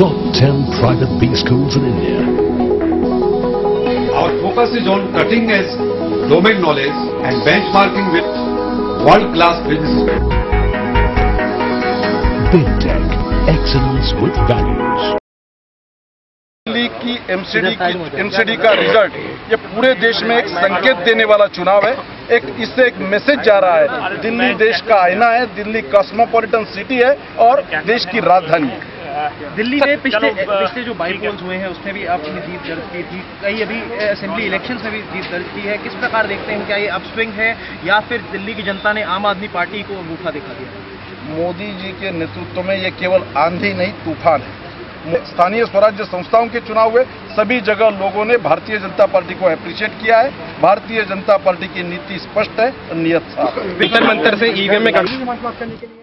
top 10 private B schools in India. Our focus is on cutting edge domain knowledge and benchmarking with world-class businesses. Big Tech. Excellence with values. की MCD की MCD का result ये पूरे देश में एक संकेत देने वाला चुनाव है एक इससे एक मैसेज जा रहा है दिल्ली देश का आईना है दिल्ली कॉस्मोपॉलिटन सिटी है और देश की राजधानी है दिल्ली में पिछले पिछले जो बाई पोल्स हुए हैं उसमें भी आपने जीत दर्ज की थी। कई अभी असेंबली इलेक्शंस में भी जीत दर्ज की है। किस प्रकार देखते हैं क्या ये अपस्विंग है या फिर दिल्ली की जनता ने आम आदमी पार्टी को अंगूठा दिखा दिया? मोदी जी के नेतृत्व में ये केवल आंधी नहीं तूफ़ान है। स्थानीय स्वराज्य संस्थाओं के चुनाव हुए सभी जगह लोगों ने भारतीय जनता पार्टी को अप्रिशिएट किया है। भारतीय जनता पार्टी की नीति स्पष्ट है और नियत साफ़ मंत्र से ईवीएम में